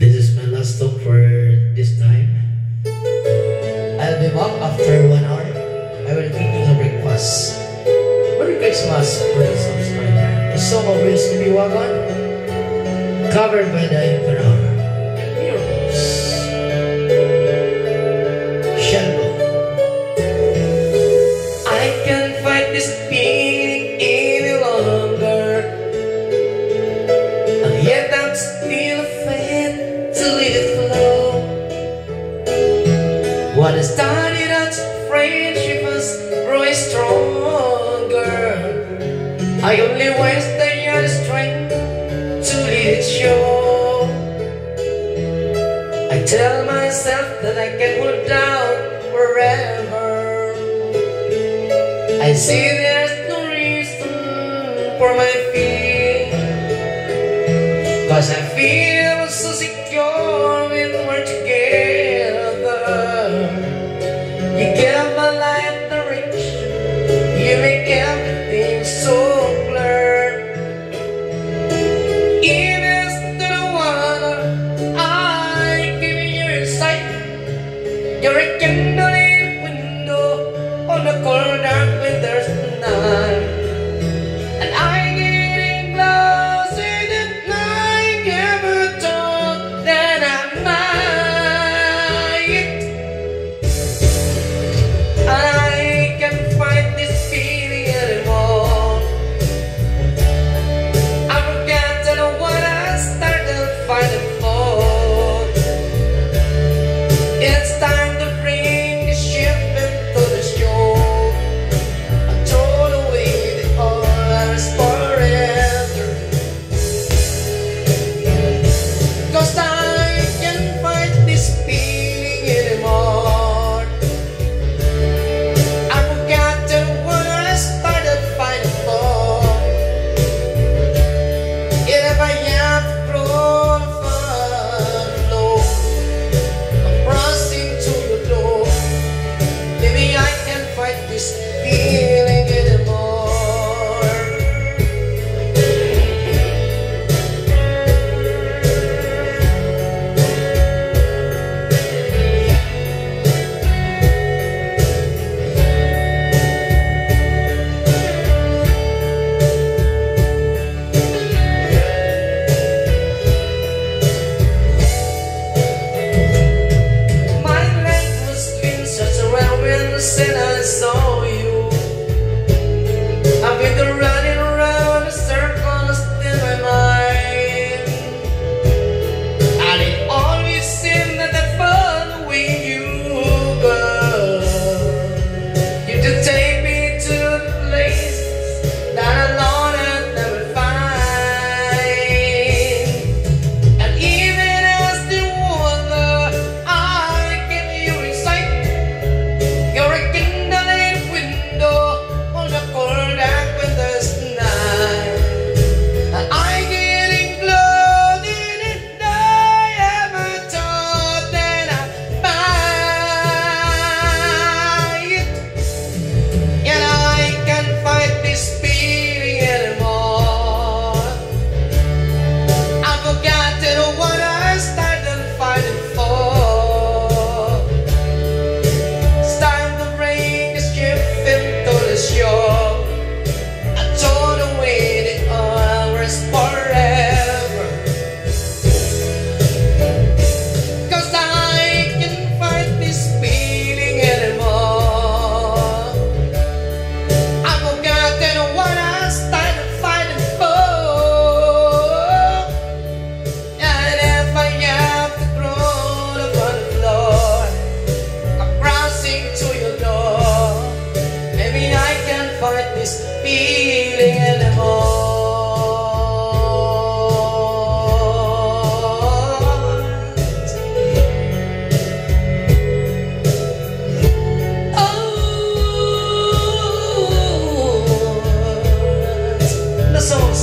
This is my last stop for this time. I'll be back after one hour. I will meet you the breakfast. Merry Christmas, Prince of Spider. The song of Wilson Biwagon, covered by the What I started as friendship has stronger? I only waste the strength to lead it show. I tell myself that I can hold down forever. I see there's no reason for my fear. Cause I feel cánh been the I saw you. I've been the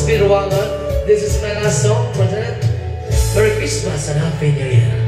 Biruangan. This is my last song for that. Merry Christmas and Happy New Year.